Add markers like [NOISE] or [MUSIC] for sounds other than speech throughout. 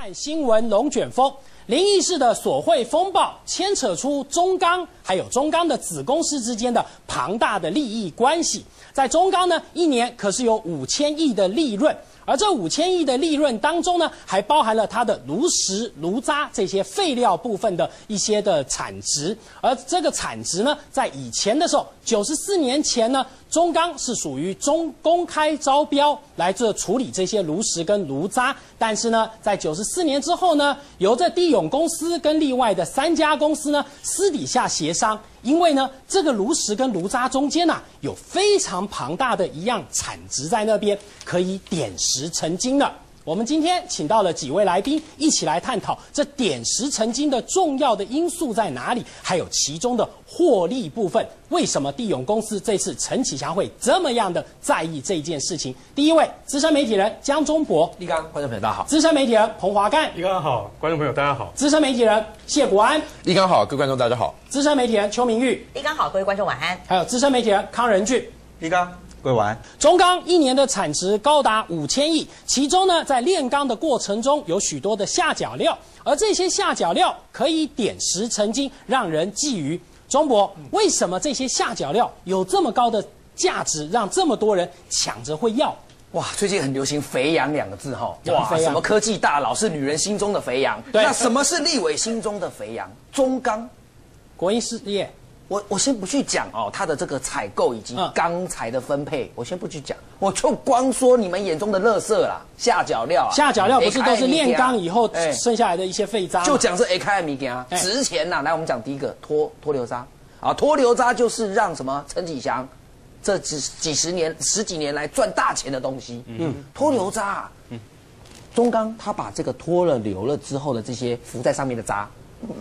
看新闻龙卷风，林义士的索贿风暴牵扯出中钢还有中钢的子公司之间的庞大的利益关系。在中钢呢，一年可是有五千亿的利润，而这五千亿的利润当中呢，还包含了它的炉石、炉渣这些废料部分的一些的产值。而这个产值呢，在以前的时候，九十四年前呢，中钢是属于中公开招标来这处理这些炉石跟炉渣，但是呢，在九十四年之后呢，由这地永公司跟另外的三家公司呢私底下协商，因为呢，这个炉石跟炉渣中间呢、有非常庞大的一样产值在那边，可以点石成金的。我们今天请到了几位来宾，一起来探讨这点石成金的重要的因素在哪里，还有其中的获利部分。为什么地永公司这次陈启祥会这么样的在意这件事情？第一位资深媒体人江中博，立刚，观众朋友大家好。资深媒体人彭华干，立刚好，观众朋友大家好。资深媒体人谢国安，立刚好，各位观众大家好。资深媒体人邱明玉，立刚好，各位观众晚安。还有资深媒体人康仁俊。立刚，各位。中钢一年的产值高达五千亿，其中呢，在炼钢的过程中有许多的下脚料，而这些下脚料可以点石成金，让人觊觎。中博，为什么这些下脚料有这么高的价值，让这么多人抢着会要？哇，最近很流行“肥羊”两个字哈。哇，讲肥羊什么科技大佬是女人心中的肥羊？对那什么是立委心中的肥羊？中钢。国营事业，我我先不去讲哦，它的这个采购以及嗯钢材的分配，我先不去讲，我就光说你们眼中的垃圾啦，下脚料啊，下脚料不是都是炼钢以后哎剩下来的一些废渣吗？就讲这 A 开米给啊，哎值钱呐、来，我们讲第一个脱脱硫渣啊，脱硫渣就是让什么陈启祥这几几十年、十几年来赚大钱的东西。嗯，脱硫渣、啊，中钢他把这个脱了硫了之后的这些浮在上面的渣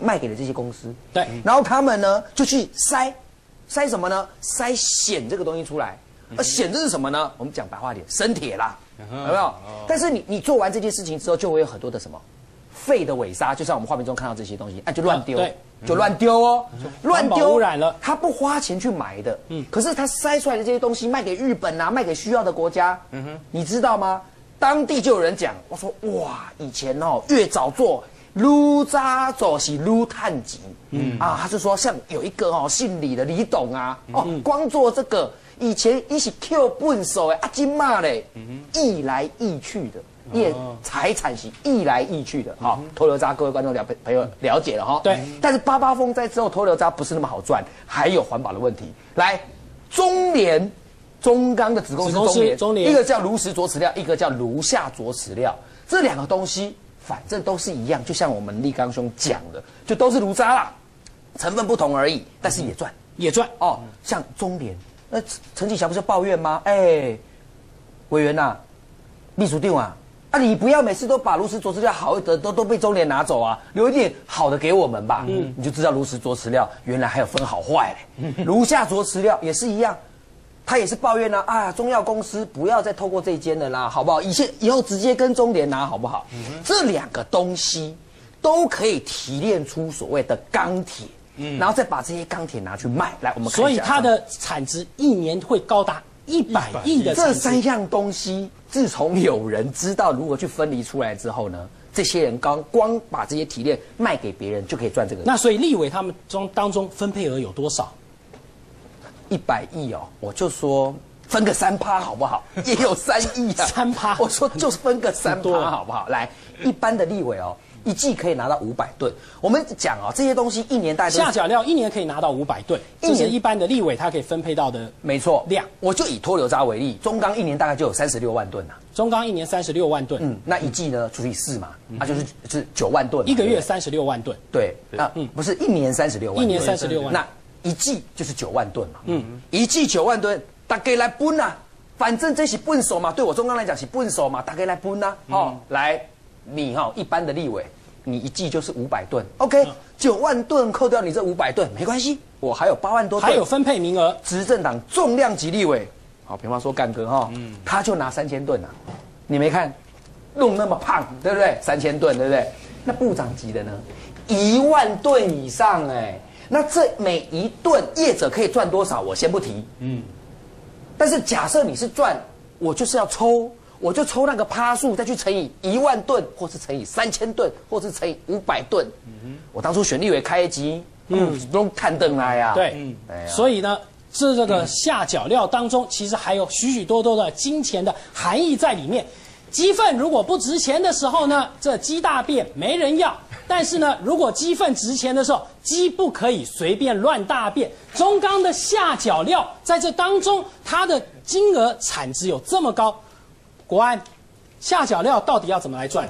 卖给了这些公司。对然后他们呢就去筛，筛什么呢？筛碱这个东西出来。而碱这是什么呢？我们讲白话点，生铁啦，有没有？但是你你做完这件事情之后，就会有很多的什么废的尾沙，就像我们画面中看到这些东西，哎、就乱丢，就乱丢哦，乱丢污染了他不花钱去买的，嗯，可是他筛出来的这些东西卖给日本啊，卖给需要的国家，嗯哼，你知道吗？当地就有人讲，我说哇，以前哦越早做。撸渣做是撸碳级，嗯。啊，他就说像有一个哦姓李的李董啊，哦光做这个，以前一起 Q 笨手哎，阿金骂嘞，易来易去的，业财产是易来易去的，好，脱硫渣各位观众了朋友了解了哈，对。但是八八风灾之后，偷流渣不是那么好赚，还有环保的问题。来，中联中钢的子公司子公司中联，中联。一个叫炉石着石料，一个叫炉下着石料，这两个东西反正都是一样，就像我们立刚兄讲的，就都是炉渣啦，成分不同而已，但是也赚。也赚。哦，像中联，那陈陈启祥不是抱怨吗？哎，委员呐、秘书定啊，啊，你不要每次都把炉石佐石料好的都都被中联拿走啊，留一点好的给我们吧。嗯，你就知道炉石佐石料原来还有分好坏嘞。炉下佐石料也是一样。他也是抱怨呢、啊，中药公司不要再透过这一间的啦，好不好？以前以后直接跟中联拿，好不好？这两个东西都可以提炼出所谓的钢铁，嗯然后再把这些钢铁拿去卖。来，我们看一下所以它的产值一年会高达一百亿的。这三样东西，自从有人知道如何去分离出来之后呢，这些人刚光把这些提炼卖给别人，就可以赚这个那所以立委他们中当中分配额有多少？一百亿哦。我就说分个三趴好不好？[LAUGHS] 也有三亿啊，三趴 [LAUGHS] 我说就是分个三趴好不好？来，一般的立委哦，一季可以拿到五百吨。我们讲哦，这些东西一年大概下脚料一年可以拿到五百吨，一年一般的立委他可以分配到的。没错量我就以脱硫渣为例，中钢一年大概就有三十六万吨呐、中钢一年三十六万吨，嗯，那一季呢除以四嘛，啊就是是九万吨一个月三十六万吨。对，啊，不是一年三十六万，一年三十六万那一季就是九万吨嘛，嗯，一季九万吨，大家来分啊，反正这是笨手嘛，对我中央来讲是笨手嘛，大家来分啊，哦，来，你哈、一般的立委，你一季就是五百吨，OK，九、万吨扣掉你这五百吨没关系，我还有八万多吨，还有分配名额，执政党重量级立委，好，比方说干哥哈，他就拿三千吨啊，你没看，弄那么胖，对不对？三千吨，对不对？那部长级的呢，一万吨以上哎，那这每一吨业者可以赚多少？我先不提，嗯，但是假设你是赚，我就是要抽，我就抽那个趴数，再去乘以一万吨，或是乘以三千吨，或是乘以五百吨。我当初选立委开一集，嗯，不用看灯来呀。对，所以呢，这这个下脚料当中，其实还有许许多多的金钱的含义在里面。鸡粪如果不值钱的时候呢，这鸡大便没人要；但是呢，如果鸡粪值钱的时候，鸡不可以随便乱大便。中钢的下脚料在这当中，它的金额产值有这么高。国安，下脚料到底要怎么来赚？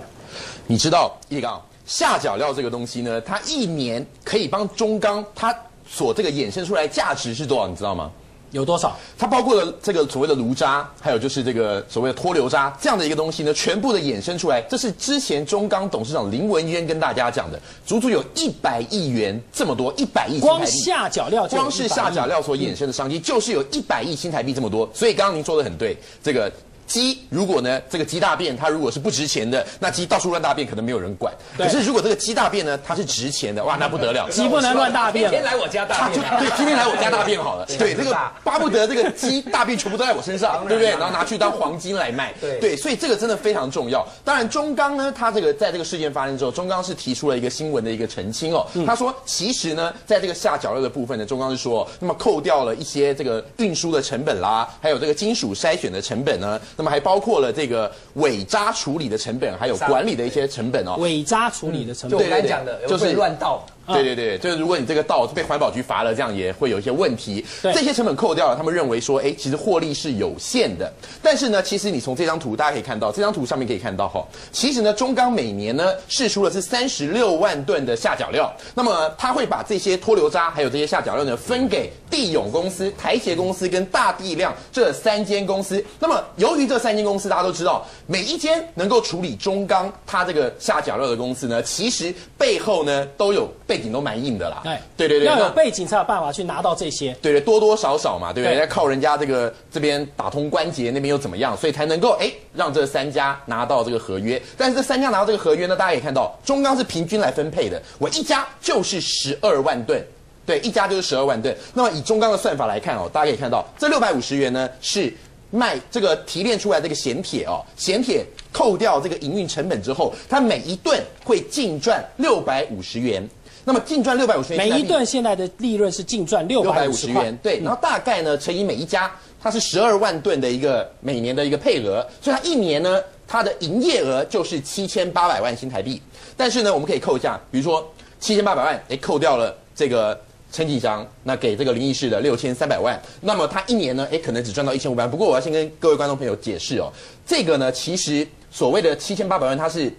你知道叶刚下脚料这个东西呢，它一年可以帮中钢它所这个衍生出来价值是多少？你知道吗？有多少？它包括了这个所谓的炉渣，还有就是这个所谓的脱硫渣这样的一个东西呢，全部的衍生出来，这是之前中钢董事长林文渊跟大家讲的，足足有一百亿元这么多，一百亿光下脚料，光是下脚料所衍生的商机，就是有一百亿新台币这么多。所以刚刚您说的很对，这个。鸡如果呢，这个鸡大便它如果是不值钱的，那鸡到处乱大便可能没有人管。可是如果这个鸡大便呢，它是值钱的，哇，那不得了。鸡不能乱大便。天天来我家大便。[LAUGHS] 对，天天来我家大便好了。对，这个巴不得这个鸡大便全部都在我身上，[LAUGHS] 对不对？然后拿去当黄金来卖。对对，所以这个真的非常重要。当然，中钢呢，它这个在这个事件发生之后，中钢是提出了一个新闻的一个澄清哦。他说，其实呢，在这个下脚料的部分呢，中钢是说，那么扣掉了一些这个运输的成本啦，还有这个金属筛选的成本呢，那么还包括了。这个尾渣处理的成本，还有管理的一些成本哦。尾渣处理的成本，就我刚才讲的，就是乱倒。对对对，就是如果你这个道被环保局罚了，这样也会有一些问题。这些成本扣掉了，他们认为说，哎，其实获利是有限的。但是呢，其实你从这张图大家可以看到，这张图上面可以看到哈，其实呢，中钢每年呢试出了是三十六万吨的下脚料。那么他会把这些脱硫渣还有这些下脚料呢分给地勇公司、台协公司跟大地量这三间公司。那么由于这三间公司大家都知道，每一间能够处理中钢它这个下脚料的公司呢，其实背后呢都有被。背景都蛮硬的啦，对对对对，要有背景才有办法去拿到这些，对对，多多少少嘛，对不对？要靠人家这个这边打通关节，那边又怎么样，所以才能够哎让这三家拿到这个合约。但是这三家拿到这个合约呢，大家也看到中钢是平均来分配的，我一家就是十二万吨，对，一家就是十二万吨。那么以中钢的算法来看哦，大家可以看到这六百五十元呢是。卖这个提炼出来这个咸铁哦，咸铁扣掉这个营运成本之后，它每一吨会净赚六百五十元。那么净赚六百五十元，每一段现在的利润是净赚六百五十元。对，然后大概呢乘以每一家，它是十二万吨的一个每年的一个配额，所以它一年呢它的营业额就是七千八百万新台币。但是呢我们可以扣一下，比如说七千八百万，哎扣掉了这个。陈锦祥那给这个林义士的六千三百万，那么他一年呢，哎，可能只赚到一千五百万。不过我要先跟各位观众朋友解释哦，这个呢，其实所谓的七千八百万，它是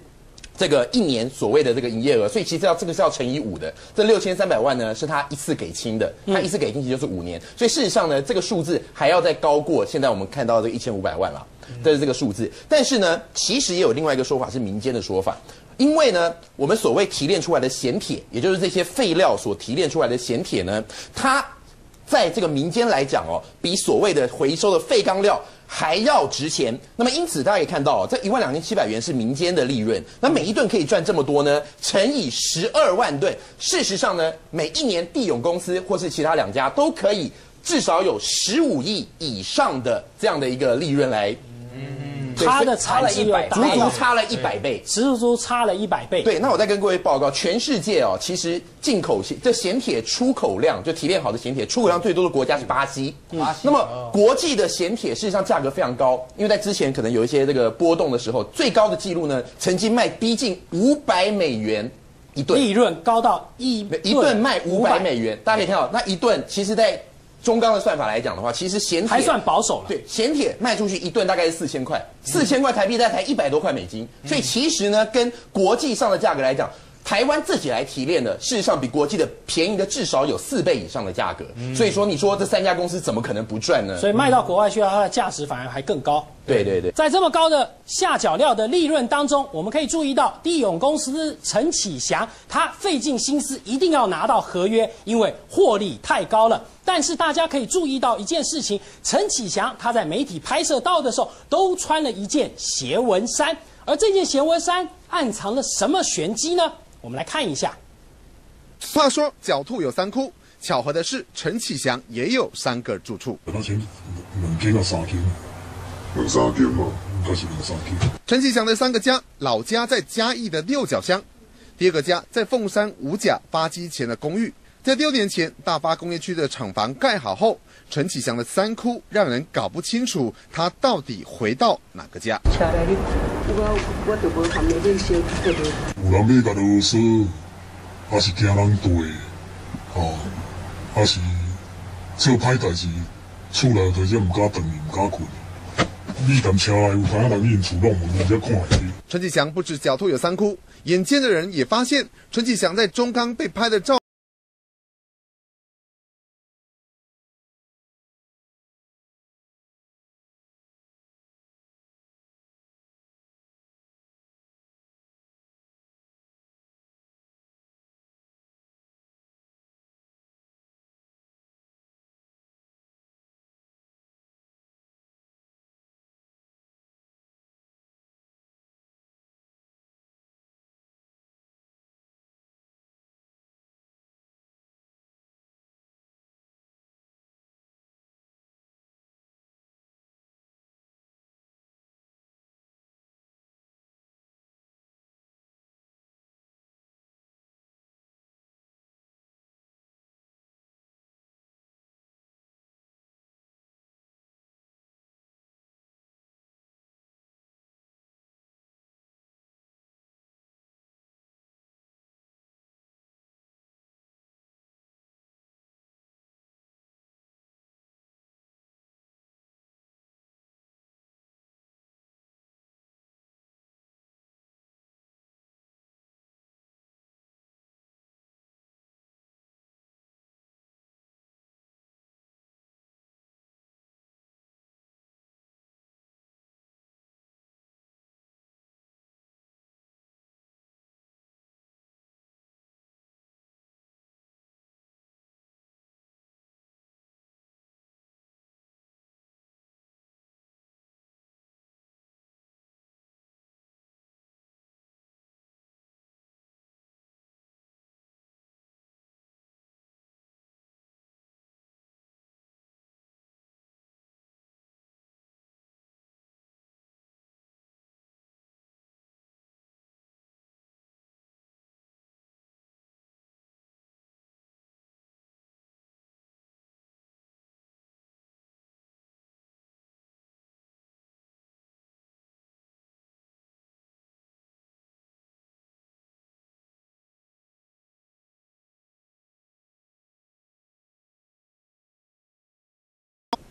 这个一年所谓的这个营业额，所以其实要这个是要乘以五的。这六千三百万呢，是他一次给清的，他一次给清其实就是五年，所以事实上呢，这个数字还要再高过现在我们看到这一千五百万了，这是这个数字。但是呢，其实也有另外一个说法是民间的说法。因为呢，我们所谓提炼出来的咸铁，也就是这些废料所提炼出来的咸铁呢，它在这个民间来讲哦，比所谓的回收的废钢料还要值钱。那么因此大家可以看到，这一万两千七百元是民间的利润。那每一吨可以赚这么多呢？乘以十二万吨，事实上呢，每一年地勇公司或是其他两家都可以至少有十五亿以上的这样的一个利润来。它的差了一百，足足差了一百倍，足足差了一百倍。对，那我再跟各位报告，全世界哦，其实进口咸这咸铁出口量，就提炼好的咸铁出口量最多的国家是巴西。巴西。那么国际的咸铁事实上价格非常高，因为在之前可能有一些这个波动的时候，最高的记录呢，曾经卖逼近五百美元一吨，利润高到一一顿卖五百美元。大家可以看到，那一顿其实在。中钢的算法来讲的话，其实咸铁还算保守了。对，咸铁卖出去一吨大概是四千块，四千块台币大概才一百多块美金，所以其实呢，跟国际上的价格来讲。台湾自己来提炼的，事实上比国际的便宜的至少有四倍以上的价格。所以说，你说这三家公司怎么可能不赚呢？所以卖到国外去，它的价值反而还更高。对对对，在这么高的下脚料的利润当中，我们可以注意到地勇公司陈启祥，他费尽心思一定要拿到合约，因为获利太高了。但是大家可以注意到一件事情，陈启祥他在媒体拍摄到的时候，都穿了一件斜纹衫，而这件斜纹衫暗藏了什么玄机呢？我们来看一下。话说狡兔有三窟，巧合的是陈启祥也有三个住处。陈启祥的三个家，老家在嘉义的六角乡，第二个家在凤山五甲八基前的公寓。在六年前，大发工业区的厂房盖好后，陈启祥的三窟让人搞不清楚他到底回到哪个家。车来你，我我就无含你去烧去过。有人要甲你说，还是惊人对，哦，还是做歹代志，厝内头只唔敢动，唔敢困。你踮车内有看人因厝弄门，你才看去。陈启祥不止狡兔有三窟，眼尖的人也发现陈启祥在中钢被拍的照。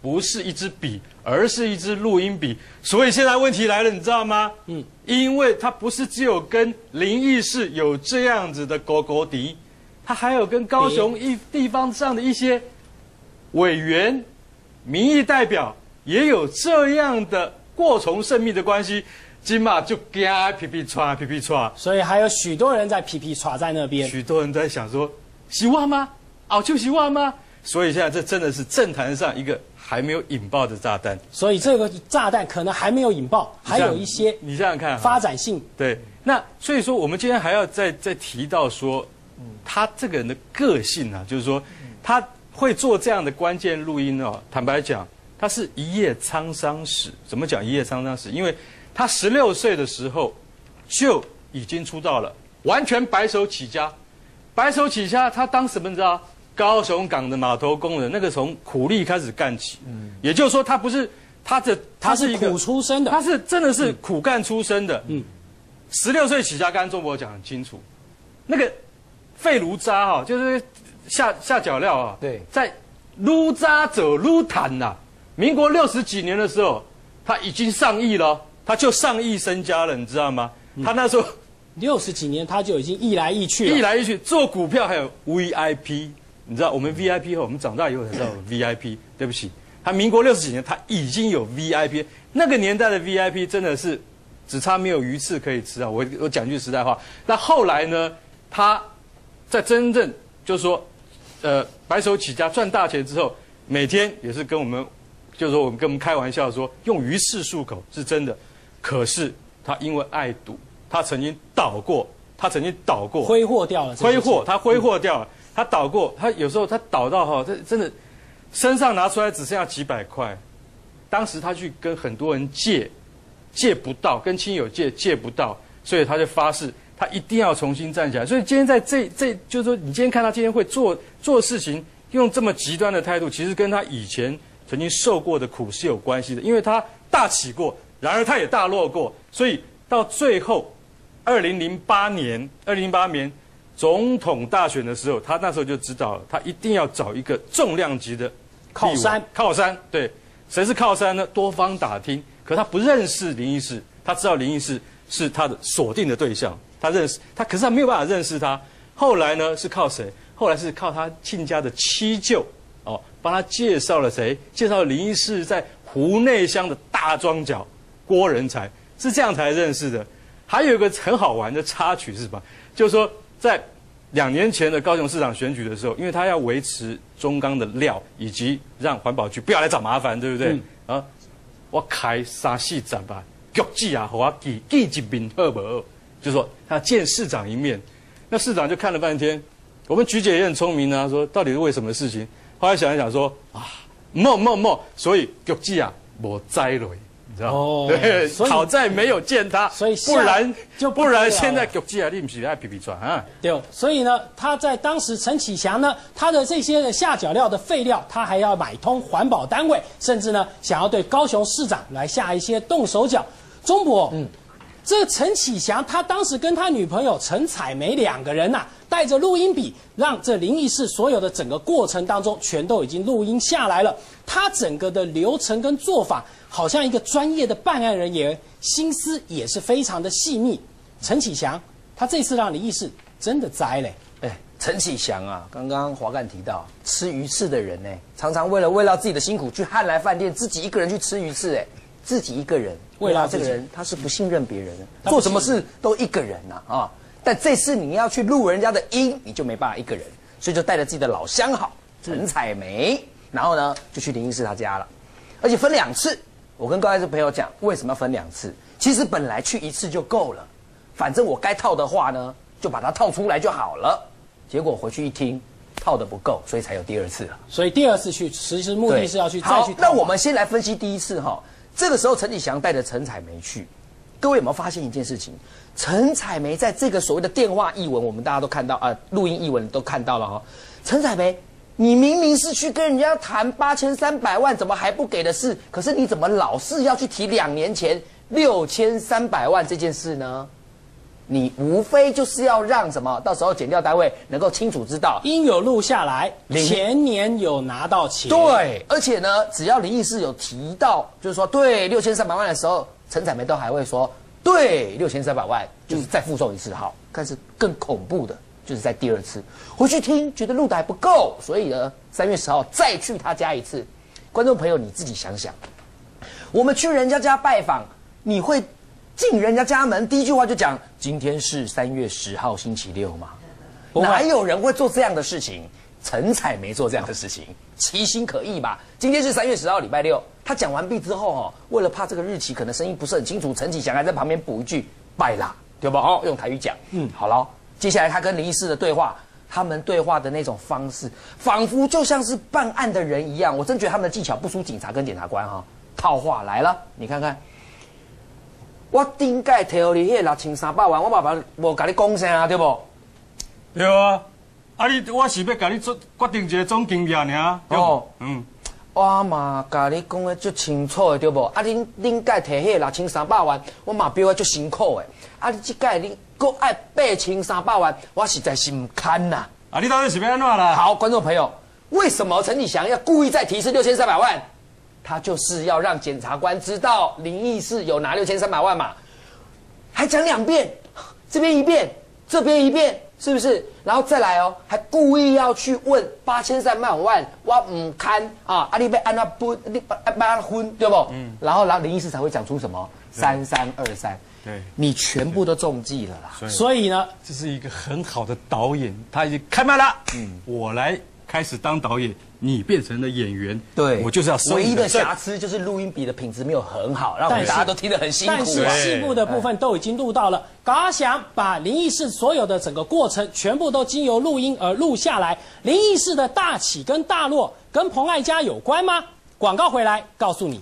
不是一支笔，而是一支录音笔。所以现在问题来了，你知道吗？嗯，因为它不是只有跟林义士有这样子的勾勾敌，他还有跟高雄一地方上的一些委员、民意代表也有这样的过从甚密的关系。金马就惊皮皮抓皮皮抓，所以还有许多人在皮皮抓在那边。许多人在想说，希望吗？哦，就希望吗？所以现在这真的是政坛上一个。还没有引爆的炸弹，所以这个炸弹可能还没有引爆，还有一些你想想看发展性。对，那所以说我们今天还要再再提到说，他这个人的个性啊，就是说他会做这样的关键录音哦。坦白讲，他是一夜沧桑史。怎么讲一夜沧桑史？因为他十六岁的时候就已经出道了，完全白手起家。白手起家，他当什么你知道？高雄港的码头工人，那个从苦力开始干起，嗯，也就是说他不是他的，他是苦出身的，他是真的是苦干出身的，嗯，十六岁起家，刚刚中国讲很清楚，那个废炉渣哈，就是下下脚料啊，对，在撸渣者撸坦呐，民国六十几年的时候，他已经上亿了，他就上亿身家了，你知道吗？他那时候六十几年他就已经一来一去，易来一去做股票还有 VIP。你知道我们 VIP 后，我们长大以后才知道 VIP。对不起，他民国六十几年，他已经有 VIP。那个年代的 VIP 真的是只差没有鱼翅可以吃啊！我我讲句实在话，那后来呢，他在真正就是说，呃，白手起家赚大钱之后，每天也是跟我们，就是说我们跟我们开玩笑说用鱼翅漱口是真的。可是他因为爱赌，他曾经倒过，他曾经倒过，挥霍掉了，挥霍，他挥霍掉了。他倒过，他有时候他倒到哈，他真的身上拿出来只剩下几百块，当时他去跟很多人借，借不到，跟亲友借借不到，所以他就发誓，他一定要重新站起来。所以今天在这这，就是说，你今天看他今天会做做事情，用这么极端的态度，其实跟他以前曾经受过的苦是有关系的，因为他大起过，然而他也大落过，所以到最后，二零零八年，二零零八年总统大选的时候，他那时候就知道了，他一定要找一个重量级的靠山靠山，对，谁是靠山呢？多方打听，可他不认识林义士，他知道林义士是他的锁定的对象，他认识他，可是他没有办法认识他。后来呢，是靠谁？后来是靠他亲家的七舅哦，帮他介绍了谁？介绍了林义士在湖内乡的大庄脚郭仁才，是这样才认识的。还有一个很好玩的插曲是什么？就是说在两年前的高雄市长选举的时候，因为他要维持中钢的料，以及让环保局不要来找麻烦，对不对？啊，我开三四站吧，局记啊，和我记记一面好不好？就说他见市长一面，那市长就看了半天。我们菊姐也很聪明啊，说到底是为什么事情？后来想一想说啊，莫莫莫，所以局记啊，我栽了。你知道哦对，好在没有见他，所以下不然就不不然现在了局记啊，你不是爱皮皮转啊？对，所以呢，他在当时陈启祥呢，他的这些的下脚料的废料，他还要买通环保单位，甚至呢，想要对高雄市长来下一些动手脚。中博，嗯，这陈启祥他当时跟他女朋友陈彩梅两个人呐、带着录音笔，让这林义士所有的整个过程当中，全都已经录音下来了。他整个的流程跟做法，好像一个专业的办案人员，心思也是非常的细密。陈启祥，他这次让林义士真的栽嘞。哎，陈启祥啊，刚刚华干提到吃鱼翅的人呢，常常为了为了自己的辛苦去汉来饭店，自己一个人去吃鱼翅，哎，自己一个人，哇为了这个人他是不信任别人的，做什么事都一个人呐啊但这次你要去录人家的音，你就没办法一个人，所以就带着自己的老相好陈彩梅，然后呢就去林医师他家了，而且分两次。我跟高爱这朋友讲，为什么要分两次？其实本来去一次就够了，反正我该套的话呢，就把它套出来就好了。结果回去一听，套的不够，所以才有第二次了。所以第二次去，其实目的是要去再去。好那我们先来分析第一次哈。这个时候陈启祥带着陈彩梅去，各位有没有发现一件事情？陈彩梅在这个所谓的电话译文，我们大家都看到啊，录音译文都看到了哈。陈彩梅，你明明是去跟人家谈八千三百万，怎么还不给的事？可是你怎么老是要去提两年前六千三百万这件事呢？你无非就是要让什么，到时候减掉单位能够清楚知道，应有录下来，前年有拿到钱。对，而且呢，只要林义士有提到，就是说对六千三百万的时候，陈彩梅都还会说对六千三百万，就是再附送一次好。但是更恐怖的就是在第二次回去听，觉得录的还不够，所以呢，三月十号再去他家一次。观众朋友，你自己想想，我们去人家家拜访，你会进人家家门，第一句话就讲今天是三月十号星期六吗？哪有人会做这样的事情？陈彩没做这样的事情，其心可疑吧？今天是三月十号，礼拜六。他讲完毕之后哦，为了怕这个日期可能声音不是很清楚，陈启祥还在旁边补一句“拜啦”，对吧？哦，用台语讲。嗯，好了，接下来他跟林医师的对话，他们对话的那种方式，仿佛就像是办案的人一样。我真觉得他们的技巧不输警察跟检察官哈、套话来了，你看看。我顶届摕互你迄六千三百万，我爸爸无甲你讲啥，对无？对啊，啊你我是要甲你做决定一个总经理尔，对哦嗯，我嘛甲你讲的足清楚的，对无？啊，恁恁届摕迄六千三百万，我嘛比我足辛苦的。啊，你即届你搁爱八千三百万，我实在是毋堪呐、啊你到底是要安怎啦？好，观众朋友，为什么陈启祥要故意再提示六千三百万？他就是要让检察官知道林义士有拿六千三百万嘛，还讲两遍，这边一遍，这边一遍，是不是？然后再来哦，还故意要去问八千三百万，我唔堪啊，啊你被安那不，你把把昏对不？嗯。然后，然后林义士才会讲出什么三三二三，对你全部都中计了啦。所以呢，这是一个很好的导演，他已经开麦了。嗯，我来开始当导演，你变成了演员，对，我就是要收唯一的瑕疵就是录音笔的品质没有很好，让我们大家都听得很辛苦。但是啊细部的部分都已经录到了。嘎想把灵异事所有的整个过程全部都经由录音而录下来。灵异事的大起跟大落跟彭爱家有关吗？广告回来告诉你。